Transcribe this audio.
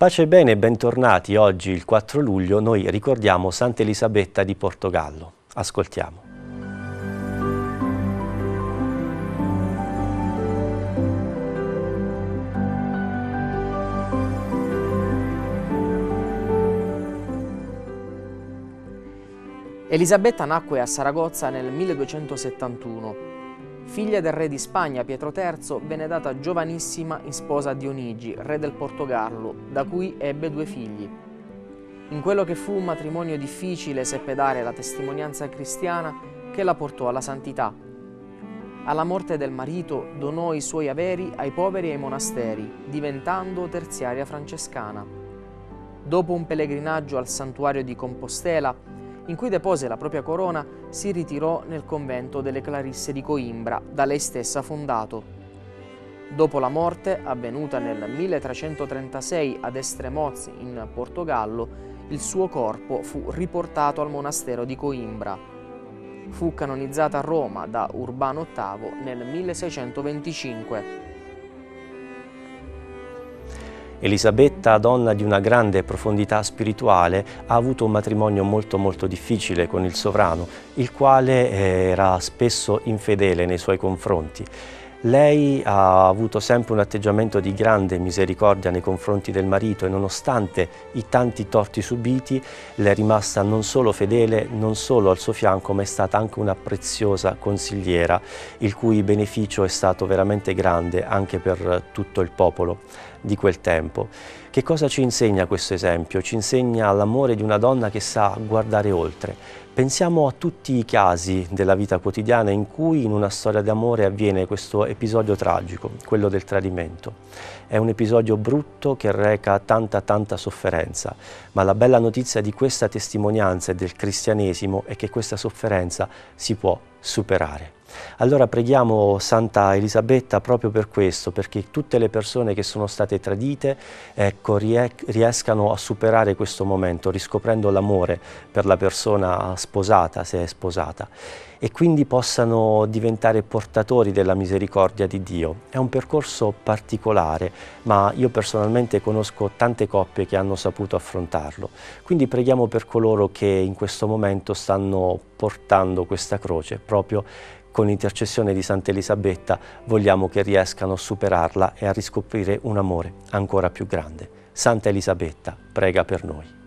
Pace e bene, bentornati. Oggi, il 4 luglio, noi ricordiamo Santa Elisabetta di Portogallo. Ascoltiamo. Elisabetta nacque a Saragozza nel 1271 Figlia del re di Spagna Pietro III, venne data giovanissima in sposa a Dionigi, re del Portogallo, da cui ebbe due figli. In quello che fu un matrimonio difficile seppe dare la testimonianza cristiana che la portò alla santità. Alla morte del marito donò i suoi averi ai poveri e ai monasteri, diventando terziaria francescana. Dopo un pellegrinaggio al santuario di Compostela, in cui depose la propria corona, si ritirò nel convento delle Clarisse di Coimbra, da lei stessa fondato. Dopo la morte, avvenuta nel 1336 ad Estremoz in Portogallo, il suo corpo fu riportato al monastero di Coimbra. Fu canonizzata a Roma da Urbano VIII nel 1625. Elisabetta, donna di una grande profondità spirituale, ha avuto un matrimonio molto molto difficile con il sovrano, il quale eh, era spesso infedele nei suoi confronti. Lei ha avuto sempre un atteggiamento di grande misericordia nei confronti del marito e nonostante i tanti torti subiti le è rimasta non solo fedele, non solo al suo fianco, ma è stata anche una preziosa consigliera, il cui beneficio è stato veramente grande anche per tutto il popolo di quel tempo. Che cosa ci insegna questo esempio? Ci insegna l'amore di una donna che sa guardare oltre. Pensiamo a tutti i casi della vita quotidiana in cui in una storia d'amore avviene questo episodio tragico, quello del tradimento. È un episodio brutto che reca tanta tanta sofferenza, ma la bella notizia di questa testimonianza e del cristianesimo è che questa sofferenza si può superare. Allora preghiamo Santa Elisabetta proprio per questo, perché tutte le persone che sono state tradite ecco, riescano a superare questo momento, riscoprendo l'amore per la persona sposata, se è sposata, e quindi possano diventare portatori della misericordia di Dio. È un percorso particolare, ma io personalmente conosco tante coppie che hanno saputo affrontarlo. Quindi preghiamo per coloro che in questo momento stanno portando questa croce, proprio con l'intercessione di Santa Elisabetta vogliamo che riescano a superarla e a riscoprire un amore ancora più grande. Santa Elisabetta, prega per noi.